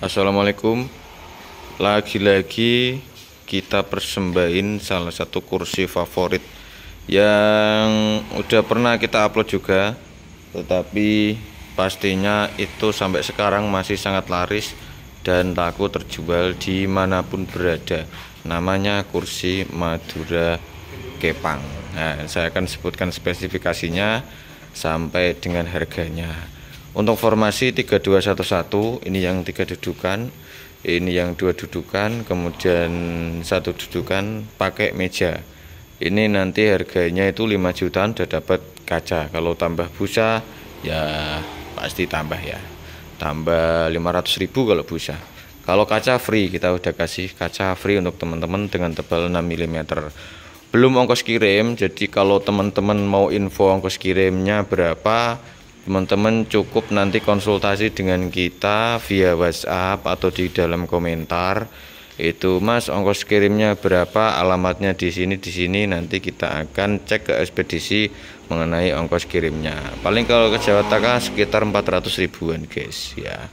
Assalamualaikum. Lagi-lagi kita persembahin salah satu kursi favorit Yang udah pernah kita upload juga Tetapi pastinya itu sampai sekarang masih sangat laris Dan laku terjual di mana pun berada. Namanya kursi Madura Kepang. Nah saya akan sebutkan spesifikasinya Sampai dengan harganya untuk formasi 3211 ini yang tiga dudukan, ini yang dua dudukan, kemudian satu dudukan pakai meja. Ini nanti harganya itu 5 jutaan udah dapat kaca. Kalau tambah busa ya pasti tambah ya. Tambah 500 ribu kalau busa. Kalau kaca free kita udah kasih kaca free untuk teman-teman dengan tebal 6 mm. Belum ongkos kirim, jadi kalau teman-teman mau info ongkos kirimnya berapa teman-teman cukup nanti konsultasi dengan kita via WhatsApp atau di dalam komentar. Itu Mas ongkos kirimnya berapa? Alamatnya di sini di sini. Nanti kita akan cek ke ekspedisi mengenai ongkos kirimnya. Paling kalau ke Jawa Tengah sekitar 400 ribuan guys ya.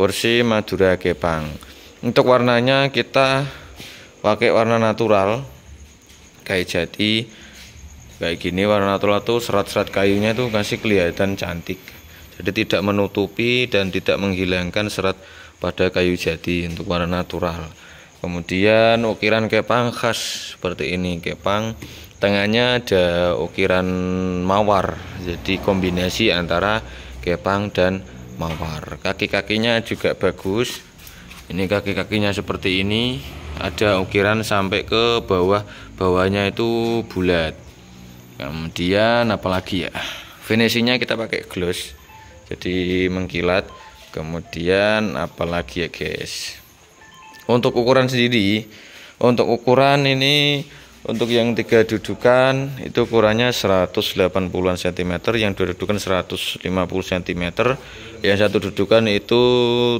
Kursi Madura Kepang untuk warnanya kita pakai warna natural kayak jati kayak gini warna natural tuh serat-serat kayunya tuh kasih kelihatan cantik. Jadi tidak menutupi dan tidak menghilangkan serat pada kayu jati untuk warna natural. Kemudian ukiran kepang khas seperti ini. Kepang tengahnya ada ukiran mawar. Jadi kombinasi antara kepang dan mawar. Kaki-kakinya juga bagus. Ini kaki-kakinya seperti ini. Ada ukiran sampai ke bawah bawahnya itu bulat kemudian apalagi ya? Finishingnya kita pakai gloss jadi mengkilat. Kemudian apalagi ya guys? Untuk ukuran sendiri untuk ukuran ini untuk yang tiga dudukan itu ukurannya 180 cm yang dua dudukan 150 cm yang satu dudukan itu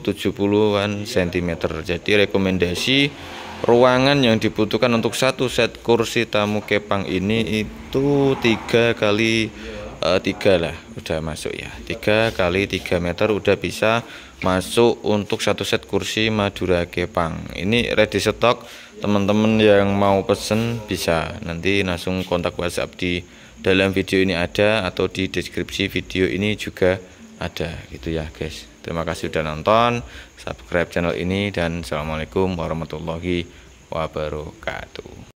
70-an cm jadi rekomendasi ruangan yang dibutuhkan untuk satu set kursi tamu kepang ini itu tiga kali uh, tiga lah udah masuk ya. Tiga kali tiga meter udah bisa masuk untuk satu set kursi Madura Kepang. Ini ready stock teman-teman yang mau pesen bisa. Nanti langsung kontak WhatsApp di dalam video ini ada atau di deskripsi video ini juga ada. Gitu ya guys. Terima kasih sudah nonton. Subscribe channel ini dan assalamualaikum warahmatullahi wabarakatuh